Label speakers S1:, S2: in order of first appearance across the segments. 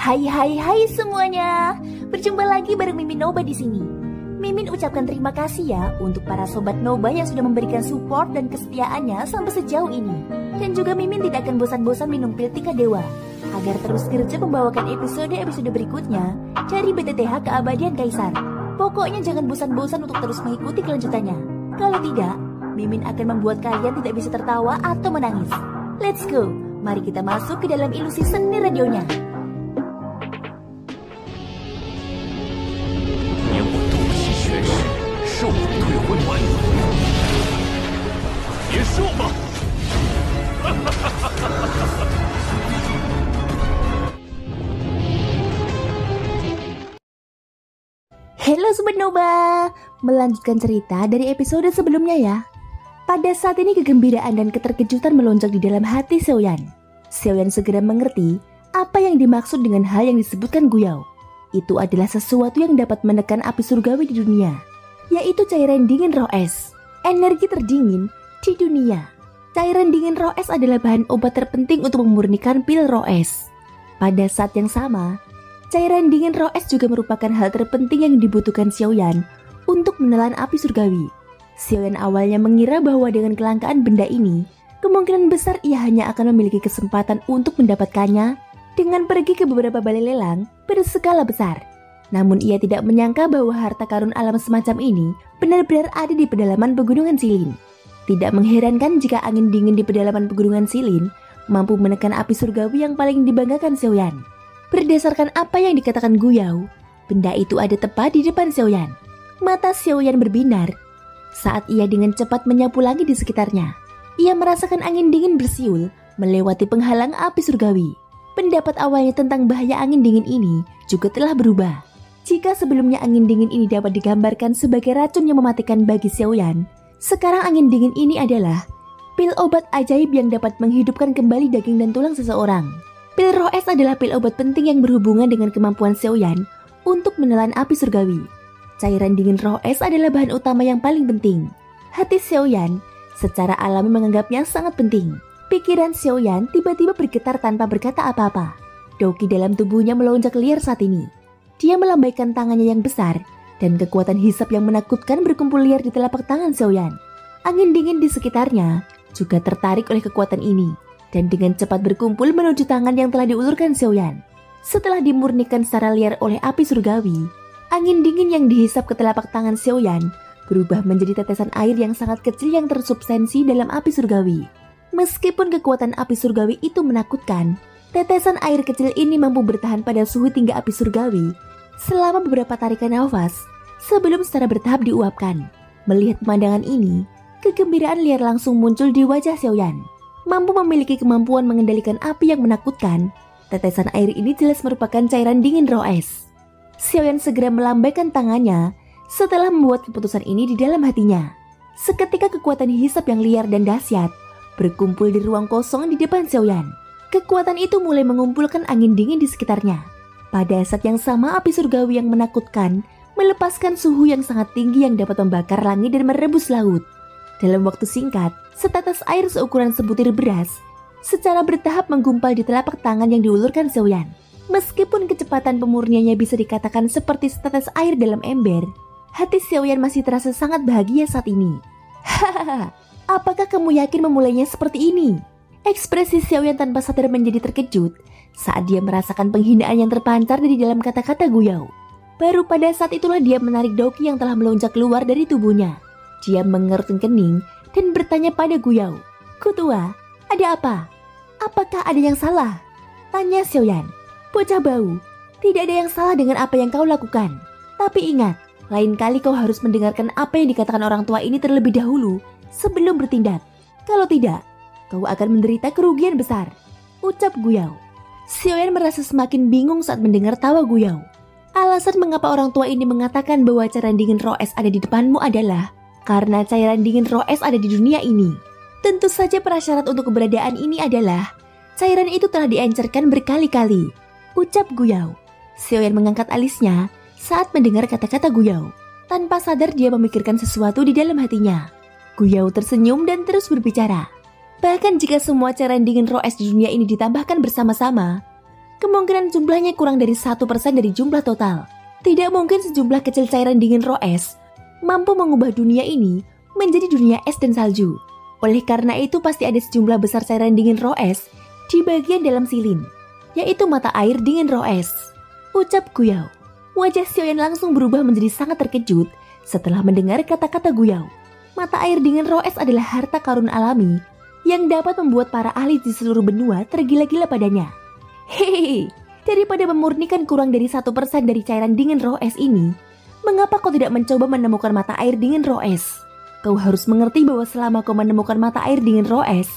S1: Hai hai hai semuanya. Berjumpa lagi bareng Mimin Noba di sini. Mimin ucapkan terima kasih ya untuk para sobat Noba yang sudah memberikan support dan kesetiaannya sampai sejauh ini. Dan juga Mimin tidak akan bosan-bosan minum pil Tika Dewa agar terus kerja membawakan episode-episode berikutnya dari BTTH Keabadian Kaisar. Pokoknya jangan bosan-bosan untuk terus mengikuti kelanjutannya. Kalau tidak, Mimin akan membuat kalian tidak bisa tertawa atau menangis. Let's go, mari kita masuk ke dalam ilusi seni radionya.
S2: 悉学识，受苦退魂丸。别说吧！
S1: Halo Sobat Nova, melanjutkan cerita dari episode sebelumnya ya. Pada saat ini kegembiraan dan keterkejutan melonjak di dalam hati Seoyan. Seoyan segera mengerti apa yang dimaksud dengan hal yang disebutkan Guyao. Itu adalah sesuatu yang dapat menekan api surgawi di dunia, yaitu cairan dingin roh es, energi terdingin di dunia. Cairan dingin roh es adalah bahan obat terpenting untuk memurnikan pil roh es. Pada saat yang sama, Cairan dingin roh es juga merupakan hal terpenting yang dibutuhkan Xiaoyan untuk menelan api surgawi. Xiaoyan awalnya mengira bahwa dengan kelangkaan benda ini, kemungkinan besar ia hanya akan memiliki kesempatan untuk mendapatkannya dengan pergi ke beberapa balai lelang berskala besar. Namun ia tidak menyangka bahwa harta karun alam semacam ini benar-benar ada di pedalaman pegunungan Silin. Tidak mengherankan jika angin dingin di pedalaman pegunungan Silin mampu menekan api surgawi yang paling dibanggakan Xiaoyan. Berdasarkan apa yang dikatakan Guyao, benda itu ada tepat di depan Xiaoyan. Mata Xiaoyan berbinar saat ia dengan cepat menyapu langit di sekitarnya. Ia merasakan angin dingin bersiul melewati penghalang api surgawi. Pendapat awalnya tentang bahaya angin dingin ini juga telah berubah. Jika sebelumnya angin dingin ini dapat digambarkan sebagai racun yang mematikan bagi Xiaoyan, sekarang angin dingin ini adalah pil obat ajaib yang dapat menghidupkan kembali daging dan tulang seseorang. Pil roh es adalah pil obat penting yang berhubungan dengan kemampuan Xiaoyan untuk menelan api surgawi. Cairan dingin roh es adalah bahan utama yang paling penting. Hati Xiaoyan secara alami menganggapnya sangat penting. Pikiran Xiaoyan tiba-tiba bergetar tanpa berkata apa-apa. Doki dalam tubuhnya melonjak liar saat ini. Dia melambaikan tangannya yang besar dan kekuatan hisap yang menakutkan berkumpul liar di telapak tangan Xiaoyan. Angin dingin di sekitarnya juga tertarik oleh kekuatan ini dan dengan cepat berkumpul menuju tangan yang telah diulurkan Xiaoyan. Setelah dimurnikan secara liar oleh api surgawi, angin dingin yang dihisap ke telapak tangan Xiaoyan berubah menjadi tetesan air yang sangat kecil yang tersubstansi dalam api surgawi. Meskipun kekuatan api surgawi itu menakutkan, tetesan air kecil ini mampu bertahan pada suhu tinggi api surgawi selama beberapa tarikan nafas sebelum secara bertahap diuapkan. Melihat pemandangan ini, kegembiraan liar langsung muncul di wajah Xiaoyan mampu memiliki kemampuan mengendalikan api yang menakutkan, tetesan air ini jelas merupakan cairan dingin roh es. Xiaoyan segera melambaikan tangannya setelah membuat keputusan ini di dalam hatinya. Seketika kekuatan hisap yang liar dan dahsyat berkumpul di ruang kosong di depan Xiaoyan. Kekuatan itu mulai mengumpulkan angin dingin di sekitarnya. Pada saat yang sama api surgawi yang menakutkan melepaskan suhu yang sangat tinggi yang dapat membakar langit dan merebus laut. Dalam waktu singkat, setetes air seukuran sebutir beras secara bertahap menggumpal di telapak tangan yang diulurkan Xiaoyan. Meskipun kecepatan pemurniannya bisa dikatakan seperti setetes air dalam ember, hati Xiaoyan masih terasa sangat bahagia saat ini. Hahaha, apakah kamu yakin memulainya seperti ini? Ekspresi Xiaoyan tanpa sadar menjadi terkejut saat dia merasakan penghinaan yang terpancar dari dalam kata-kata Guyao. Baru pada saat itulah dia menarik Doki yang telah melonjak keluar dari tubuhnya. Dia mengerutkan kening dan bertanya pada Guyao. Kutua, ada apa? Apakah ada yang salah? Tanya Xiaoyan. Bocah bau, tidak ada yang salah dengan apa yang kau lakukan. Tapi ingat, lain kali kau harus mendengarkan apa yang dikatakan orang tua ini terlebih dahulu sebelum bertindak. Kalau tidak, kau akan menderita kerugian besar. Ucap Guyao. Xiaoyan merasa semakin bingung saat mendengar tawa Guyao. Alasan mengapa orang tua ini mengatakan bahwa cairan dingin roh es ada di depanmu adalah karena cairan dingin roh es ada di dunia ini. Tentu saja prasyarat untuk keberadaan ini adalah cairan itu telah diencerkan berkali-kali. Ucap Guyao. Xiaoyan mengangkat alisnya saat mendengar kata-kata Guyao. Tanpa sadar dia memikirkan sesuatu di dalam hatinya. Guyao tersenyum dan terus berbicara. Bahkan jika semua cairan dingin roh es di dunia ini ditambahkan bersama-sama, Kemungkinan jumlahnya kurang dari satu persen dari jumlah total. Tidak mungkin sejumlah kecil cairan dingin roh es mampu mengubah dunia ini menjadi dunia es dan salju. Oleh karena itu pasti ada sejumlah besar cairan dingin roh es di bagian dalam silin, yaitu mata air dingin roh es. Ucap Guyau. Wajah Xiaoyan langsung berubah menjadi sangat terkejut setelah mendengar kata-kata Guyau. Mata air dingin roh es adalah harta karun alami yang dapat membuat para ahli di seluruh benua tergila-gila padanya. Hehehe, daripada memurnikan kurang dari satu persen dari cairan dingin roh es ini, mengapa kau tidak mencoba menemukan mata air dingin roh es? Kau harus mengerti bahwa selama kau menemukan mata air dingin roh es,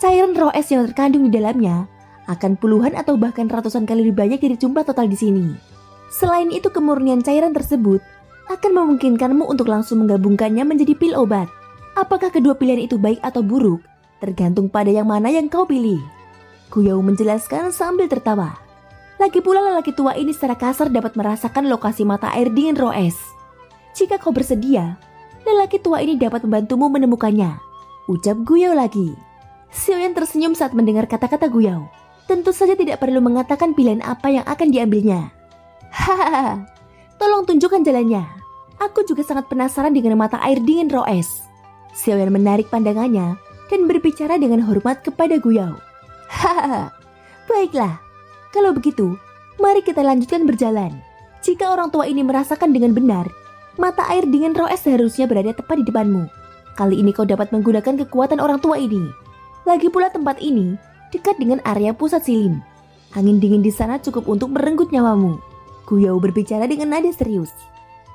S1: cairan roh es yang terkandung di dalamnya akan puluhan atau bahkan ratusan kali lebih banyak dari jumlah total di sini. Selain itu, kemurnian cairan tersebut akan memungkinkanmu untuk langsung menggabungkannya menjadi pil obat. Apakah kedua pilihan itu baik atau buruk, tergantung pada yang mana yang kau pilih. Kuyau menjelaskan sambil tertawa. Lagi pula lelaki tua ini secara kasar dapat merasakan lokasi mata air dingin Roes. Jika kau bersedia, lelaki tua ini dapat membantumu menemukannya. Ucap Guyau lagi. Xiaoyan tersenyum saat mendengar kata-kata Guyau. Tentu saja tidak perlu mengatakan pilihan apa yang akan diambilnya. Hahaha, tolong tunjukkan jalannya. Aku juga sangat penasaran dengan mata air dingin Roes. Xiaoyan menarik pandangannya dan berbicara dengan hormat kepada Guyau. Hahaha, baiklah. Kalau begitu, mari kita lanjutkan berjalan. Jika orang tua ini merasakan dengan benar, mata air dingin Roes seharusnya berada tepat di depanmu. Kali ini kau dapat menggunakan kekuatan orang tua ini. Lagi pula tempat ini dekat dengan area pusat silin. Angin dingin di sana cukup untuk merenggut nyawamu. Guyau berbicara dengan nada serius.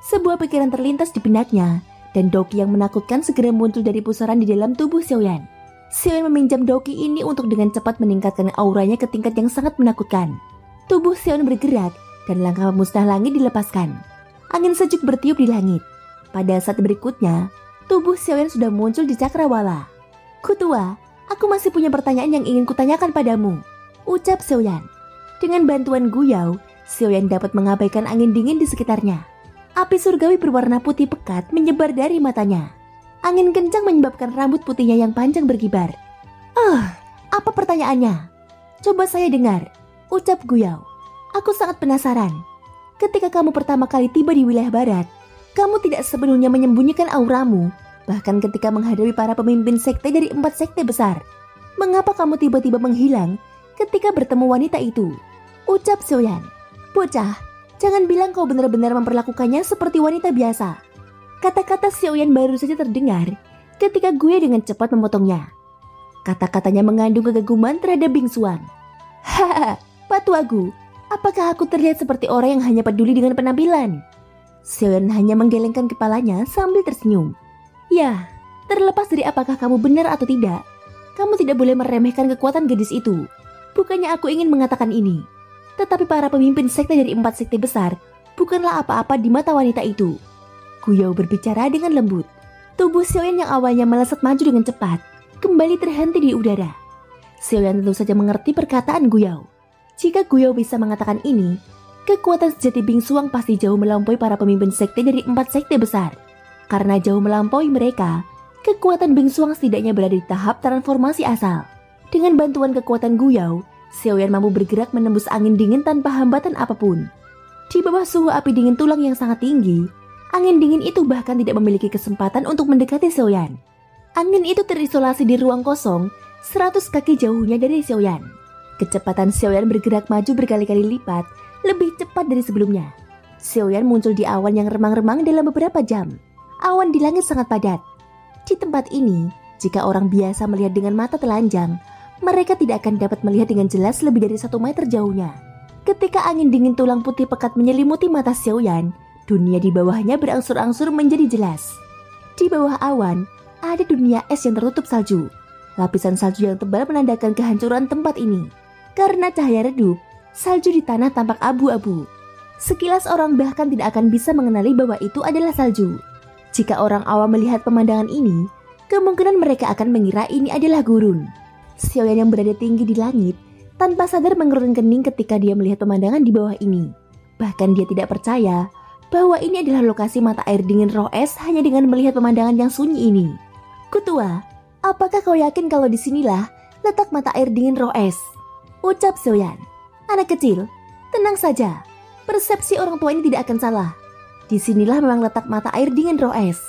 S1: Sebuah pikiran terlintas di benaknya, dan Doki yang menakutkan segera muncul dari pusaran di dalam tubuh Xiaoyan. Xiaoyan meminjam doki ini untuk dengan cepat meningkatkan auranya ke tingkat yang sangat menakutkan. Tubuh Xiaoyan bergerak dan langkah musnah langit dilepaskan. Angin sejuk bertiup di langit. Pada saat berikutnya, tubuh Xiaoyan sudah muncul di cakrawala. Kutua, aku masih punya pertanyaan yang ingin kutanyakan padamu. Ucap Xiaoyan. Dengan bantuan Guyao, Xiaoyan dapat mengabaikan angin dingin di sekitarnya. Api surgawi berwarna putih pekat menyebar dari matanya. Angin kencang menyebabkan rambut putihnya yang panjang berkibar. Ah, apa pertanyaannya? Coba saya dengar. Ucap Guyao. Aku sangat penasaran. Ketika kamu pertama kali tiba di wilayah barat, kamu tidak sepenuhnya menyembunyikan auramu, bahkan ketika menghadapi para pemimpin sekte dari empat sekte besar. Mengapa kamu tiba-tiba menghilang ketika bertemu wanita itu? Ucap Soyan. Bocah, jangan bilang kau benar-benar memperlakukannya seperti wanita biasa. Kata-kata Xiaoyan baru saja terdengar ketika gue dengan cepat memotongnya. Kata-katanya mengandung kegaguman terhadap Bing Suang. Haha, Patuagu, apakah aku terlihat seperti orang yang hanya peduli dengan penampilan? Xiaoyan hanya menggelengkan kepalanya sambil tersenyum. Ya, terlepas dari apakah kamu benar atau tidak, kamu tidak boleh meremehkan kekuatan gadis itu. Bukannya aku ingin mengatakan ini, tetapi para pemimpin sekte dari empat sekte besar bukanlah apa-apa di mata wanita itu. Guyau berbicara dengan lembut. Tubuh Xiaoyan yang awalnya melesat maju dengan cepat, kembali terhenti di udara. Xiaoyan tentu saja mengerti perkataan Guyau. Jika Guyau bisa mengatakan ini, kekuatan sejati Bing Suang pasti jauh melampaui para pemimpin sekte dari empat sekte besar. Karena jauh melampaui mereka, kekuatan Bing Suang setidaknya berada di tahap transformasi asal. Dengan bantuan kekuatan Guyau, Xiaoyan mampu bergerak menembus angin dingin tanpa hambatan apa pun. Di bawah suhu api dingin tulang yang sangat tinggi, Angin dingin itu bahkan tidak memiliki kesempatan untuk mendekati Xiaoyan. Angin itu terisolasi di ruang kosong 100 kaki jauhnya dari Xiaoyan. Kecepatan Xiaoyan bergerak maju berkali-kali lipat lebih cepat dari sebelumnya. Xiaoyan muncul di awan yang remang-remang dalam beberapa jam. Awan di langit sangat padat. Di tempat ini, jika orang biasa melihat dengan mata telanjang, mereka tidak akan dapat melihat dengan jelas lebih dari satu meter jauhnya. Ketika angin dingin tulang putih pekat menyelimuti mata Xiaoyan, Dunia di bawahnya berangsur-angsur menjadi jelas. Di bawah awan, ada dunia es yang tertutup salju. Lapisan salju yang tebal menandakan kehancuran tempat ini. Karena cahaya redup, salju di tanah tampak abu-abu. Sekilas orang bahkan tidak akan bisa mengenali bahwa itu adalah salju. Jika orang awam melihat pemandangan ini, kemungkinan mereka akan mengira ini adalah gurun. Xiaoyan yang berada tinggi di langit, tanpa sadar mengerutkan kening ketika dia melihat pemandangan di bawah ini. Bahkan dia tidak percaya bahwa ini adalah lokasi mata air dingin roh es hanya dengan melihat pemandangan yang sunyi ini. Kutua, apakah kau yakin kalau di sinilah letak mata air dingin roh es? Ucap Soyan. Anak kecil, tenang saja. Persepsi orang tua ini tidak akan salah. Di sinilah memang letak mata air dingin Roes.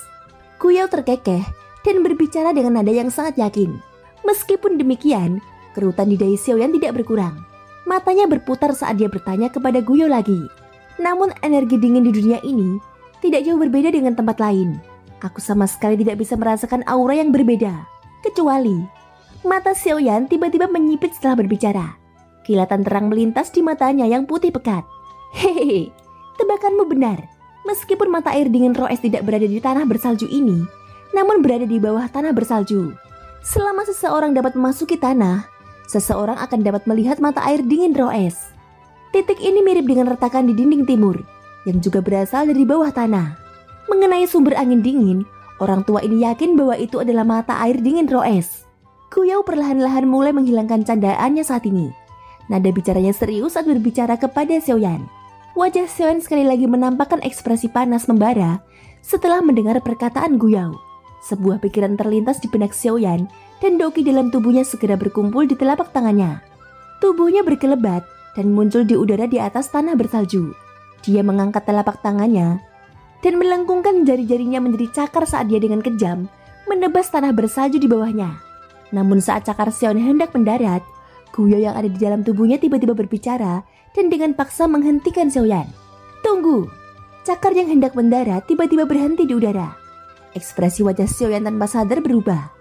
S1: Kuyau terkekeh dan berbicara dengan nada yang sangat yakin. Meskipun demikian, kerutan di dahi Xiaoyan tidak berkurang. Matanya berputar saat dia bertanya kepada Guyo lagi. Namun energi dingin di dunia ini tidak jauh berbeda dengan tempat lain. Aku sama sekali tidak bisa merasakan aura yang berbeda. Kecuali mata Xiaoyan tiba-tiba menyipit setelah berbicara. Kilatan terang melintas di matanya yang putih pekat. Hehehe, tebakanmu benar. Meskipun mata air dingin Roes tidak berada di tanah bersalju ini, namun berada di bawah tanah bersalju. Selama seseorang dapat memasuki tanah, seseorang akan dapat melihat mata air dingin Roes. Titik ini mirip dengan retakan di dinding timur, yang juga berasal dari bawah tanah. Mengenai sumber angin dingin, orang tua ini yakin bahwa itu adalah mata air dingin Roes. Kuyau perlahan-lahan mulai menghilangkan candaannya saat ini. Nada bicaranya serius saat berbicara kepada Xiaoyan. Wajah Xiaoyan sekali lagi menampakkan ekspresi panas membara setelah mendengar perkataan Guyao. Sebuah pikiran terlintas di benak Xiaoyan dan doki dalam tubuhnya segera berkumpul di telapak tangannya. Tubuhnya berkelebat dan muncul di udara di atas tanah bersalju. Dia mengangkat telapak tangannya dan melengkungkan jari-jarinya menjadi cakar saat dia dengan kejam menebas tanah bersalju di bawahnya. Namun saat cakar Xiaoyan hendak mendarat, Guyo yang ada di dalam tubuhnya tiba-tiba berbicara dan dengan paksa menghentikan Xiaoyan. Tunggu! Cakar yang hendak mendarat tiba-tiba berhenti di udara. Ekspresi wajah Xiaoyan tanpa sadar berubah.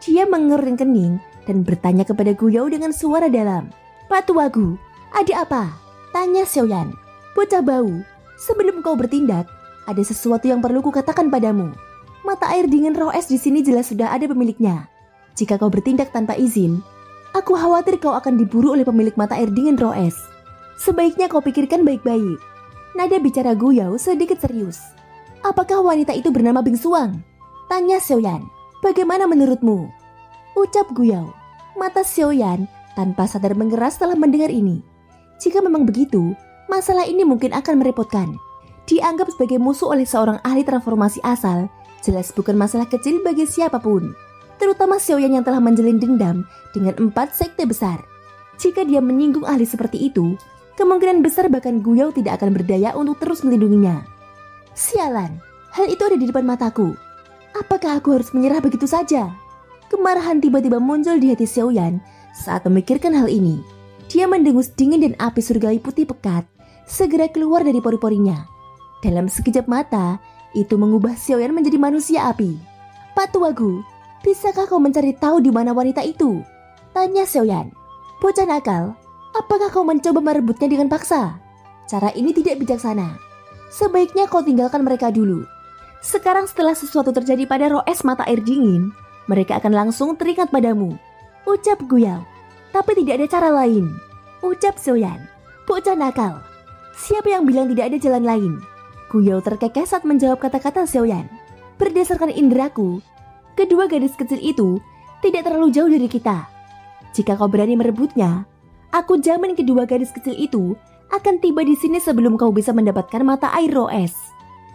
S1: Dia mengerutkan kening dan bertanya kepada Guyo dengan suara dalam. Pak Tuagu, ada apa? Tanya Xiaoyan. Bocah bau, sebelum kau bertindak, ada sesuatu yang perlu kukatakan padamu. Mata air dingin roh es di sini jelas sudah ada pemiliknya. Jika kau bertindak tanpa izin, Aku khawatir kau akan diburu oleh pemilik mata air dingin Roes. Sebaiknya kau pikirkan baik-baik. Nada bicara Guyao sedikit serius. Apakah wanita itu bernama Bing Suang? Tanya Xiaoyan. Bagaimana menurutmu? Ucap Guyao. Mata Xiaoyan tanpa sadar mengeras setelah mendengar ini. Jika memang begitu, masalah ini mungkin akan merepotkan. Dianggap sebagai musuh oleh seorang ahli transformasi asal, jelas bukan masalah kecil bagi siapa pun terutama Xiaoyan yang telah menjalin dendam dengan empat sekte besar. Jika dia menyinggung ahli seperti itu, kemungkinan besar bahkan Guyao tidak akan berdaya untuk terus melindunginya. Sialan, hal itu ada di depan mataku. Apakah aku harus menyerah begitu saja? Kemarahan tiba-tiba muncul di hati Xiaoyan saat memikirkan hal ini. Dia mendengus dingin dan api surgawi putih pekat segera keluar dari pori-porinya. Dalam sekejap mata, itu mengubah Xiaoyan menjadi manusia api. Patuagu, Bisakah kau mencari tahu di mana wanita itu? Tanya Xiaoyan. Bocah nakal, apakah kau mencoba merebutnya dengan paksa? Cara ini tidak bijaksana. Sebaiknya kau tinggalkan mereka dulu. Sekarang setelah sesuatu terjadi pada Roes mata air dingin, mereka akan langsung teringat padamu. Ucap Guyao. Tapi tidak ada cara lain. Ucap Xiaoyan. Bocah nakal. Siapa yang bilang tidak ada jalan lain? Guyao terkekeh saat menjawab kata-kata Xiaoyan. Berdasarkan indraku, kedua gadis kecil itu tidak terlalu jauh dari kita. Jika kau berani merebutnya, aku jamin kedua gadis kecil itu akan tiba di sini sebelum kau bisa mendapatkan mata air Roes.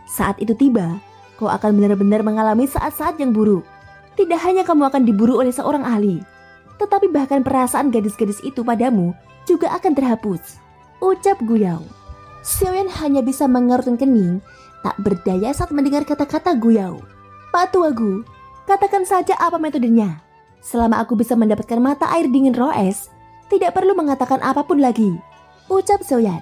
S1: Saat itu tiba, kau akan benar-benar mengalami saat-saat yang buruk. Tidak hanya kamu akan diburu oleh seorang ahli, tetapi bahkan perasaan gadis-gadis itu padamu juga akan terhapus. Ucap Guyao. Xiaoyan hanya bisa mengerutkan kening, tak berdaya saat mendengar kata-kata Guyao. Pak Tuagu, Katakan saja apa metodenya. Selama aku bisa mendapatkan mata air dingin Roes, tidak perlu mengatakan apa pun lagi. Ucap Soyan.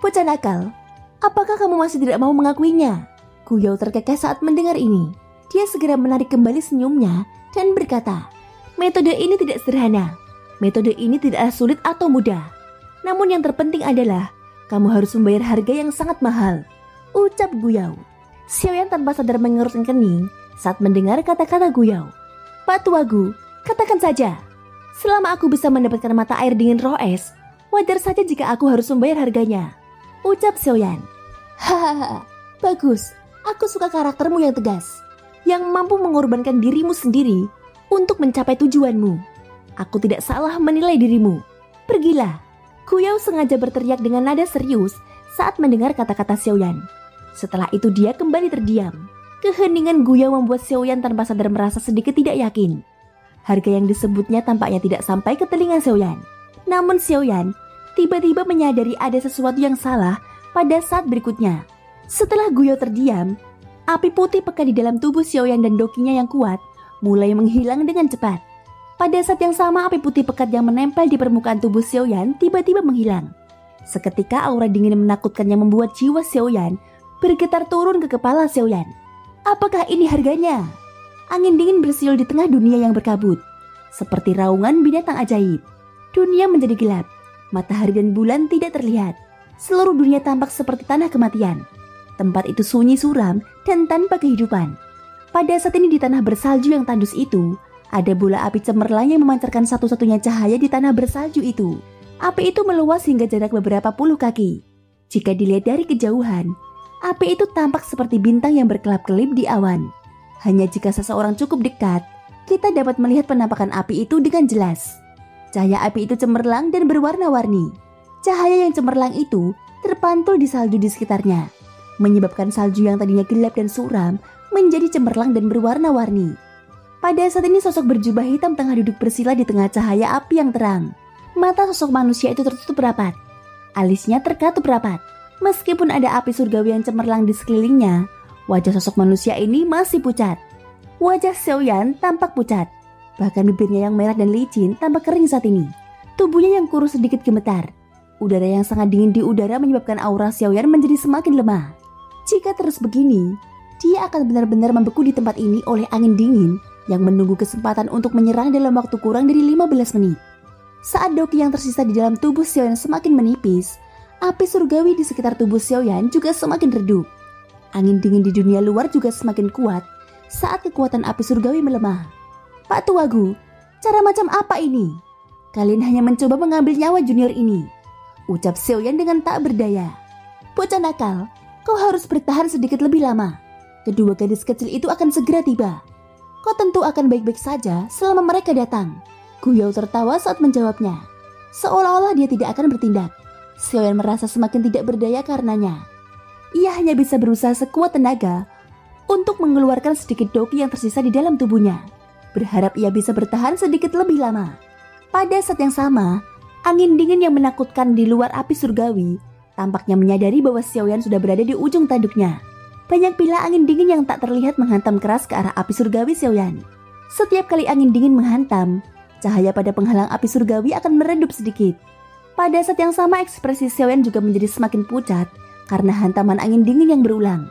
S1: Bocah nakal, apakah kamu masih tidak mau mengakuinya? Kuyao terkekeh saat mendengar ini. Dia segera menarik kembali senyumnya dan berkata, Metode ini tidak sederhana. Metode ini tidak sulit atau mudah. Namun yang terpenting adalah kamu harus membayar harga yang sangat mahal. Ucap Guyao. Xiaoyan tanpa sadar mengerutkan kening saat mendengar kata-kata Guyao. Pak Tuagu, katakan saja. Selama aku bisa mendapatkan mata air dingin roh es, wajar saja jika aku harus membayar harganya. Ucap Xiaoyan. Hahaha, bagus. Aku suka karaktermu yang tegas, yang mampu mengorbankan dirimu sendiri untuk mencapai tujuanmu. Aku tidak salah menilai dirimu. Pergilah. Kuyao sengaja berteriak dengan nada serius saat mendengar kata-kata Xiaoyan. Setelah itu dia kembali terdiam. Keheningan Guya membuat Xiaoyan tanpa sadar merasa sedikit tidak yakin. Harga yang disebutnya tampaknya tidak sampai ke telinga Xiaoyan. Namun Xiaoyan tiba-tiba menyadari ada sesuatu yang salah pada saat berikutnya. Setelah Guyo terdiam, api putih pekat di dalam tubuh Xiaoyan dan dokinya yang kuat mulai menghilang dengan cepat. Pada saat yang sama api putih pekat yang menempel di permukaan tubuh Xiaoyan tiba-tiba menghilang. Seketika aura dingin menakutkan yang membuat jiwa Xiaoyan bergetar turun ke kepala Xiaoyan. Apakah ini harganya? Angin dingin bersiul di tengah dunia yang berkabut. Seperti raungan binatang ajaib. Dunia menjadi gelap. Matahari dan bulan tidak terlihat. Seluruh dunia tampak seperti tanah kematian. Tempat itu sunyi suram dan tanpa kehidupan. Pada saat ini di tanah bersalju yang tandus itu, ada bola api cemerlang yang memancarkan satu-satunya cahaya di tanah bersalju itu. Api itu meluas hingga jarak beberapa puluh kaki. Jika dilihat dari kejauhan, api itu tampak seperti bintang yang berkelap-kelip di awan. Hanya jika seseorang cukup dekat, kita dapat melihat penampakan api itu dengan jelas. Cahaya api itu cemerlang dan berwarna-warni. Cahaya yang cemerlang itu terpantul di salju di sekitarnya, menyebabkan salju yang tadinya gelap dan suram menjadi cemerlang dan berwarna-warni. Pada saat ini sosok berjubah hitam tengah duduk bersila di tengah cahaya api yang terang. Mata sosok manusia itu tertutup rapat. Alisnya terkatup rapat. Meskipun ada api surgawi yang cemerlang di sekelilingnya, wajah sosok manusia ini masih pucat. Wajah Xiaoyan tampak pucat. Bahkan bibirnya yang merah dan licin tampak kering saat ini. Tubuhnya yang kurus sedikit gemetar. Udara yang sangat dingin di udara menyebabkan aura Xiaoyan menjadi semakin lemah. Jika terus begini, dia akan benar-benar membeku di tempat ini oleh angin dingin yang menunggu kesempatan untuk menyerang dalam waktu kurang dari 15 menit. Saat doki yang tersisa di dalam tubuh Xiaoyan semakin menipis, api surgawi di sekitar tubuh Xiaoyan juga semakin redup. Angin dingin di dunia luar juga semakin kuat saat kekuatan api surgawi melemah. Pak Tuagu, cara macam apa ini? Kalian hanya mencoba mengambil nyawa junior ini. Ucap Xiaoyan dengan tak berdaya. Bocah nakal, kau harus bertahan sedikit lebih lama. Kedua gadis kecil itu akan segera tiba. Kau tentu akan baik-baik saja selama mereka datang. Guyau tertawa saat menjawabnya. Seolah-olah dia tidak akan bertindak. Xiaoyan merasa semakin tidak berdaya karenanya. Ia hanya bisa berusaha sekuat tenaga untuk mengeluarkan sedikit doki yang tersisa di dalam tubuhnya. Berharap ia bisa bertahan sedikit lebih lama. Pada saat yang sama, angin dingin yang menakutkan di luar api surgawi tampaknya menyadari bahwa Xiaoyan sudah berada di ujung tanduknya. Banyak pila angin dingin yang tak terlihat menghantam keras ke arah api surgawi Xiaoyan. Setiap kali angin dingin menghantam, cahaya pada penghalang api surgawi akan meredup sedikit. Pada saat yang sama ekspresi Xiaoyan juga menjadi semakin pucat karena hantaman angin dingin yang berulang.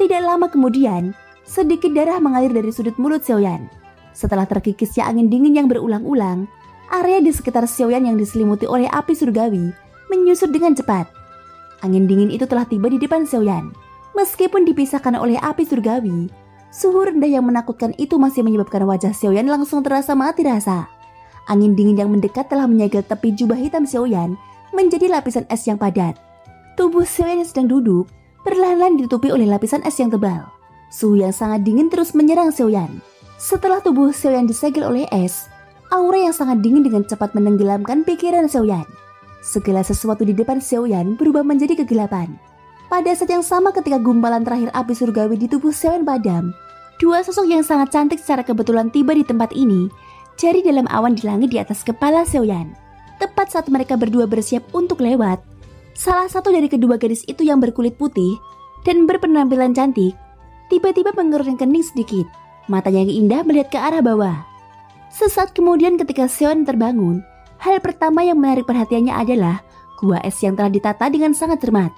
S1: Tidak lama kemudian, sedikit darah mengalir dari sudut mulut Xiaoyan. Setelah terkikisnya angin dingin yang berulang-ulang, area di sekitar Xiaoyan yang diselimuti oleh api surgawi menyusut dengan cepat. Angin dingin itu telah tiba di depan Xiaoyan. Meskipun dipisahkan oleh api surgawi, suhu rendah yang menakutkan itu masih menyebabkan wajah Xiaoyan langsung terasa mati rasa. Angin dingin yang mendekat telah menyegel tepi jubah hitam Xiaoyan menjadi lapisan es yang padat. Tubuh Xiaoyan yang sedang duduk perlahan-lahan ditutupi oleh lapisan es yang tebal. Suhu yang sangat dingin terus menyerang Xiaoyan. Setelah tubuh Xiaoyan disegel oleh es, aura yang sangat dingin dengan cepat menenggelamkan pikiran Xiaoyan. Segala sesuatu di depan Xiaoyan berubah menjadi kegelapan. Pada saat yang sama ketika gumpalan terakhir api surgawi di tubuh Xiaoyan padam, dua sosok yang sangat cantik secara kebetulan tiba di tempat ini Jari dalam awan di langit di atas kepala Xiaoyan. Tepat saat mereka berdua bersiap untuk lewat, salah satu dari kedua gadis itu yang berkulit putih dan berpenampilan cantik, tiba-tiba mengerutkan kening sedikit. Matanya yang indah melihat ke arah bawah. Sesaat kemudian ketika Xiaoyan terbangun, hal pertama yang menarik perhatiannya adalah gua es yang telah ditata dengan sangat cermat.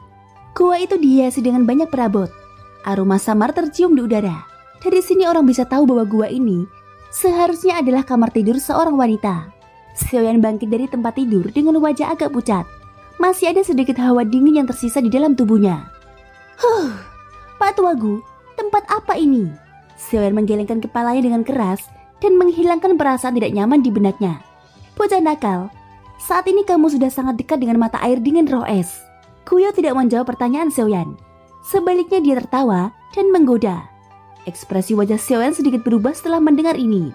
S1: Gua itu dihiasi dengan banyak perabot. Aroma samar tercium di udara. Dari sini orang bisa tahu bahwa gua ini seharusnya adalah kamar tidur seorang wanita. Xiaoyan bangkit dari tempat tidur dengan wajah agak pucat. Masih ada sedikit hawa dingin yang tersisa di dalam tubuhnya. Huh, Pak Tuagu, tempat apa ini? Xiaoyan menggelengkan kepalanya dengan keras dan menghilangkan perasaan tidak nyaman di benaknya. Bocah nakal, saat ini kamu sudah sangat dekat dengan mata air dingin roh es. Kuyo tidak menjawab pertanyaan Xiaoyan. Sebaliknya dia tertawa dan menggoda. Ekspresi wajah Xiaoyan sedikit berubah setelah mendengar ini.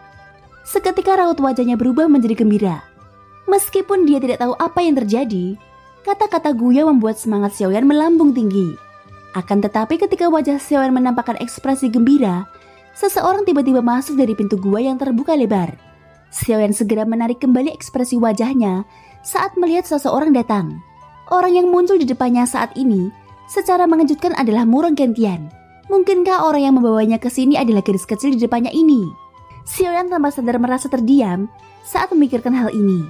S1: Seketika raut wajahnya berubah menjadi gembira. Meskipun dia tidak tahu apa yang terjadi, kata-kata Guya membuat semangat Xiaoyan melambung tinggi. Akan tetapi ketika wajah Xiaoyan menampakkan ekspresi gembira, seseorang tiba-tiba masuk dari pintu gua yang terbuka lebar. Xiaoyan segera menarik kembali ekspresi wajahnya saat melihat seseorang datang. Orang yang muncul di depannya saat ini secara mengejutkan adalah Murong Gentian. Mungkinkah orang yang membawanya ke sini adalah gadis kecil di depannya ini? Xiaoyan tanpa sadar merasa terdiam saat memikirkan hal ini.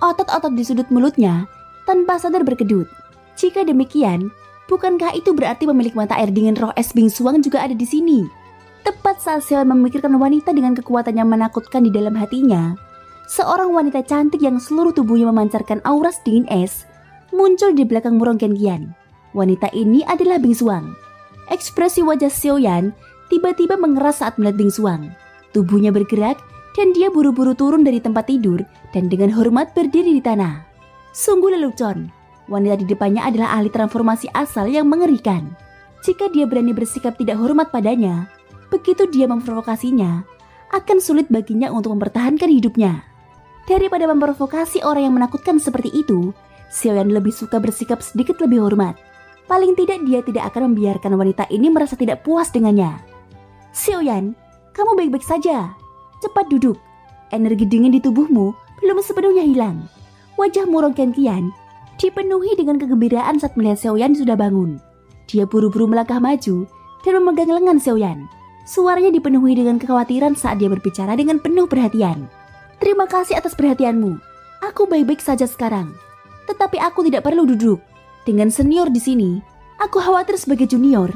S1: Otot-otot di sudut mulutnya tanpa sadar berkedut. Jika demikian, bukankah itu berarti pemilik mata air dingin roh es Bing Suang juga ada di sini? Tepat saat Xiaoyan memikirkan wanita dengan kekuatan yang menakutkan di dalam hatinya, seorang wanita cantik yang seluruh tubuhnya memancarkan aura dingin es muncul di belakang Murong Gengian. Wanita ini adalah Bing Suang. Ekspresi wajah Xiaoyan tiba-tiba mengeras saat melihat Bing Suang. Tubuhnya bergerak dan dia buru-buru turun dari tempat tidur dan dengan hormat berdiri di tanah. Sungguh lelucon, wanita di depannya adalah ahli transformasi asal yang mengerikan. Jika dia berani bersikap tidak hormat padanya, begitu dia memprovokasinya, akan sulit baginya untuk mempertahankan hidupnya. Daripada memprovokasi orang yang menakutkan seperti itu, Xiaoyan lebih suka bersikap sedikit lebih hormat. Paling tidak dia tidak akan membiarkan wanita ini merasa tidak puas dengannya. Xiaoyan, kamu baik-baik saja. Cepat duduk. Energi dingin di tubuhmu belum sepenuhnya hilang. Wajah Murong Kian dipenuhi dengan kegembiraan saat melihat Xiaoyan sudah bangun. Dia buru-buru melangkah maju dan memegang lengan Xiaoyan. Suaranya dipenuhi dengan kekhawatiran saat dia berbicara dengan penuh perhatian. Terima kasih atas perhatianmu. Aku baik-baik saja sekarang. Tetapi aku tidak perlu duduk. Dengan senior di sini, aku khawatir sebagai junior.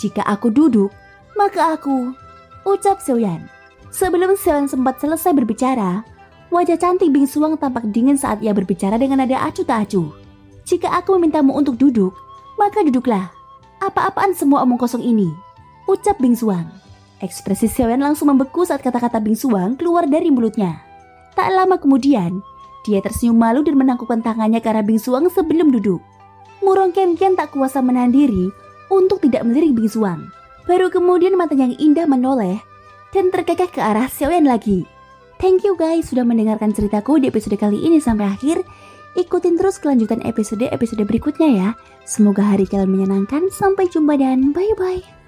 S1: Jika aku duduk, maka aku ucap Xiaoyan. Sebelum Xiaoyan sempat selesai berbicara, wajah cantik Bing Suang tampak dingin saat ia berbicara dengan nada acuh tak acuh. Jika aku memintamu untuk duduk, maka duduklah. Apa-apaan semua omong kosong ini? Ucap Bing Suang. Ekspresi Xiaoyan langsung membeku saat kata-kata Bing Suang keluar dari mulutnya. Tak lama kemudian, dia tersenyum malu dan menangkupkan tangannya ke arah Bing Suang sebelum duduk. Murong Ken Ken tak kuasa menahan diri untuk tidak melirik Bing Suang. Baru kemudian matanya yang indah menoleh dan terkekeh ke arah Xiaoyan lagi. Thank you guys sudah mendengarkan ceritaku di episode kali ini sampai akhir. Ikutin terus kelanjutan episode-episode berikutnya ya. Semoga hari kalian menyenangkan. Sampai jumpa dan bye-bye.